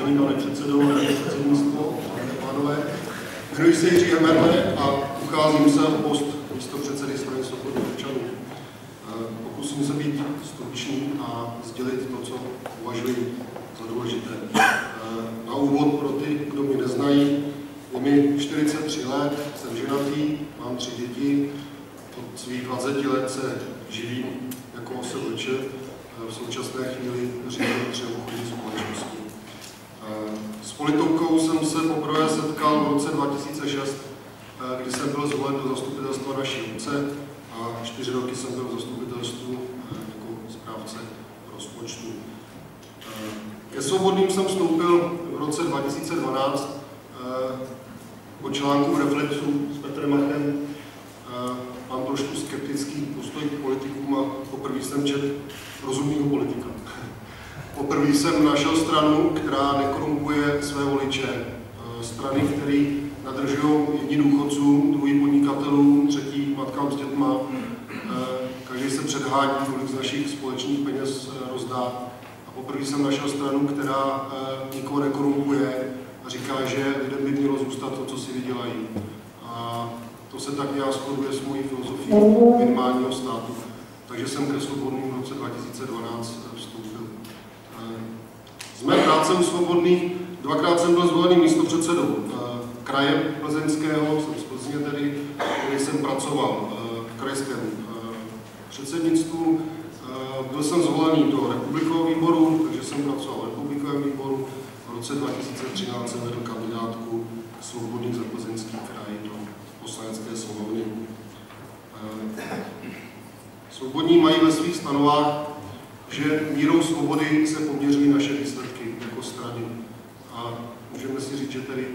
Vážený pane předsedo, předsednictvo, dámy a pánové, jmenuji se Jiří Hemerle a ucházím se o post místo předsedy strany svobodných občanů. Pokusím se být stručný a sdělit to, co považuji za důležité. Na úvod pro ty, kdo mě neznají, je mi 43 let, jsem ženatý, mám tři děti, od svých 20 let se živím jako OSVČ, v současné chvíli řídím třem obchodní společnosti. S politoukou jsem se poprvé setkal v roce 2006, kdy jsem byl zvolen do zastupitelstva naší obce a čtyři roky jsem byl v zastupitelstvu jako správce rozpočtu. Ke svobodným jsem vstoupil v roce 2012 po článku Reflexu s Petrem Machem. Mám trošku skeptický postoj k politikům a poprvé jsem četl rozumného politika. Poprvé jsem našel stranu, která nekorumpuje své voliče. Strany, které nadržují jedni důchodcům, druhý podnikatelům, třetí matkám s dětma. Každý se předhání, kolik z našich společných peněz rozdá. A poprvé jsem našel stranu, která nikoho nekorumpuje a říká, že lidem by mělo zůstat to, co si vydělají. A to se tak nějak shoduje s mojí filozofií minimálního státu. Takže jsem ke svobodným v roce 2012 vstoupil. Mé práce u svobodných dvakrát jsem byl zvolený místo předsedou kraje plzeňského, jsem z Plzně tedy, kde jsem pracoval v krajském předsednictvu. Byl jsem zvolený do republikového výboru, takže jsem pracoval v republikovém výboru. V roce 2013 jsem vedl kandidátku svobodných za plzeňský kraj do poslanecké sněmovny. Svobodní mají ve svých stanovách, že mírou svobody se poměřují naše výsledky jako strany. A můžeme si říct, že tedy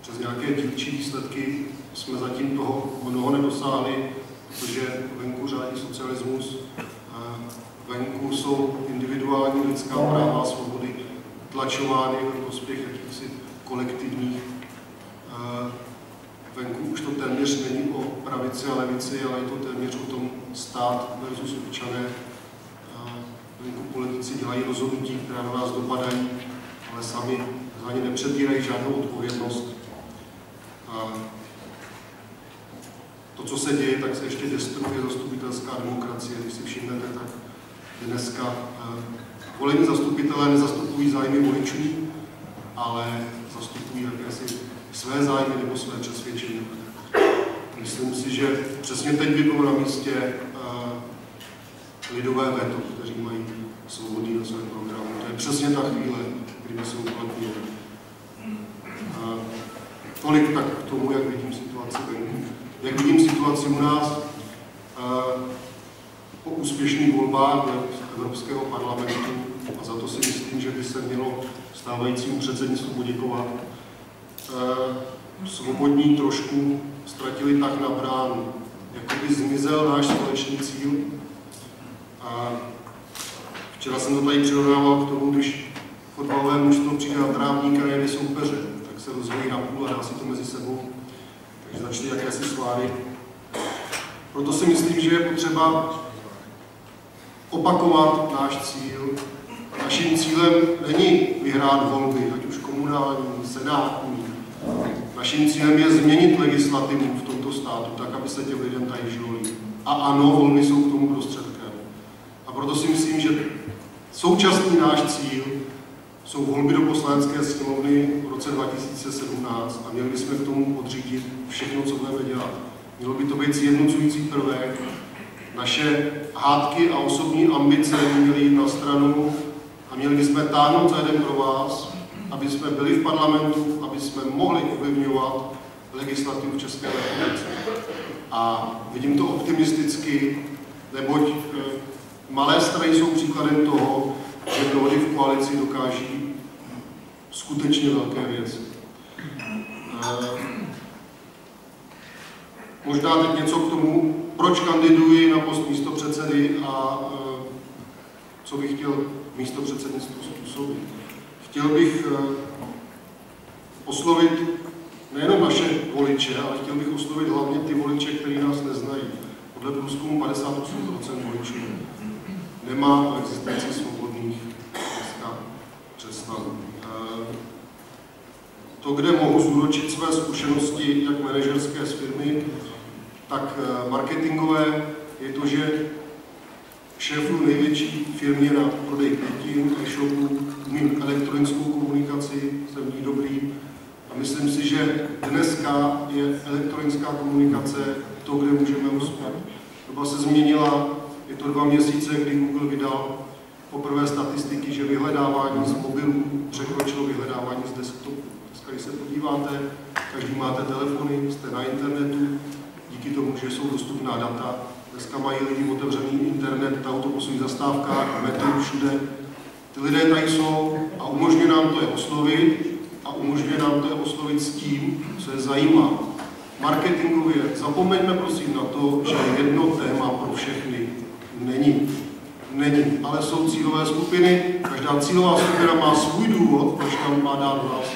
přes nějaké dílčí výsledky jsme zatím toho mnoho nedosáhli, protože venku řádí socialismus, venku jsou individuální lidská práva a svobody tlačovány ve prospěch jakýchsi kolektivních. Venku už to téměř není o pravici a levici, ale je to téměř o tom stát versus občané. Venku politici dělají rozhodnutí, která na nás dopadají, ale sami za ně nepředbírají žádnou odpovědnost. A to, co se děje, tak se ještě destruuje zastupitelská demokracie. Když si všimnete, tak dneska volení zastupitelé nezastupují zájmy voličů, ale zastupují jakési své zájmy nebo své přesvědčení. Myslím si, že přesně teď by bylo na místě uh, lidové veto, kteří mají svobodný na svém programu. To je přesně ta chvíle, kdy by se uplatnilo. Uh, tolik tak k tomu, jak vidím situaci venku. Jak vidím situaci u nás po úspěšných volbách Evropského parlamentu a za to si myslím, že by se mělo stávajícímu předsednictvu poděkovat svobodní trošku ztratili tak na bránu. Jakoby zmizel náš společný cíl. A včera jsem to tady přirovnával k tomu, když fotbalové mužstvo přijde na trávník a jede soupeře, tak se rozvojí na půl a dá si to mezi sebou. Takže začne jakési sváry. Proto si myslím, že je potřeba opakovat náš cíl. Naším cílem není vyhrát volby, ať už komunální, senátní, Naším cílem je změnit legislativu v tomto státu, tak, aby se těm lidem tady líp. A ano, volby jsou k tomu prostředkem. A proto si myslím, že současný náš cíl jsou volby do poslanecké sněmovny v roce 2017 a měli bychom k tomu podřídit všechno, co budeme dělat. Mělo by to být sjednocující prvek. Naše hádky a osobní ambice měly jít na stranu a měli bychom táhnout za jeden pro vás, aby jsme byli v parlamentu, aby jsme mohli ovlivňovat legislativu v České republice. A vidím to optimisticky, neboť e, malé strany jsou příkladem toho, že dohody v koalici dokáží skutečně velké věci. E, možná teď něco k tomu, proč kandiduji na post místo předsedy a e, co bych chtěl místo předsednictvu způsobit. Chtěl bych oslovit nejenom naše voliče, ale chtěl bych oslovit hlavně ty voliče, kteří nás neznají. Podle průzkumu 58% voličů nemá o existenci svobodných dneska představu. to, kde mohu zúročit své zkušenosti, jak manažerské z firmy, tak eh, marketingové, je to, že šéfu největší firmě na prodej květin, e-shopu, umím elektronickou komunikaci, jsem v ní dobrý. Myslím si, že dneska je elektronická komunikace to, kde můžeme uspět. Doba se změnila, je to dva měsíce, kdy Google vydal poprvé statistiky, že vyhledávání z mobilů překročilo vyhledávání z desktopu. Dneska, když se podíváte, každý máte telefony, jste na internetu, díky tomu, že jsou dostupná data. Dneska mají lidi otevřený internet na autobusových zastávkách, metru, všude. Ty lidé tady jsou a umožňuje nám to je oslovit umožňuje nám to oslovit s tím, co je zajímá. Marketingově zapomeňme prosím na to, že jedno téma pro všechny není. Není, ale jsou cílové skupiny. Každá cílová skupina má svůj důvod, proč tam má dát hlas.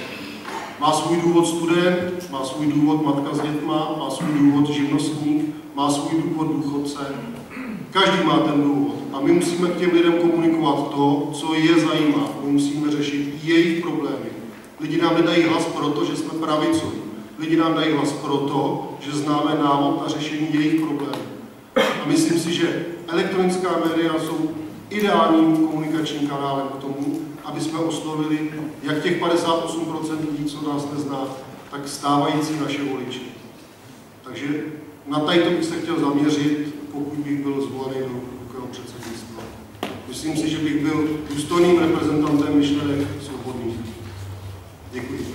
Má svůj důvod student, má svůj důvod matka s dětma, má svůj důvod živnostník, má svůj důvod důchodce. Každý má ten důvod a my musíme k těm lidem komunikovat to, co je zajímá. My musíme řešit jejich. Lidi nám nedají hlas proto, že jsme pravicoví. Lidi nám dají hlas proto, že známe návod na řešení jejich problémů. A myslím si, že elektronická média jsou ideálním komunikačním kanálem k tomu, aby jsme oslovili jak těch 58% lidí, co nás nezná, tak stávající naše voliče. Takže na tady to bych se chtěl zaměřit, pokud bych byl zvolený do ruského předsednictva. Myslím si, že bych byl důstojným reprezentantem myšlenek di cui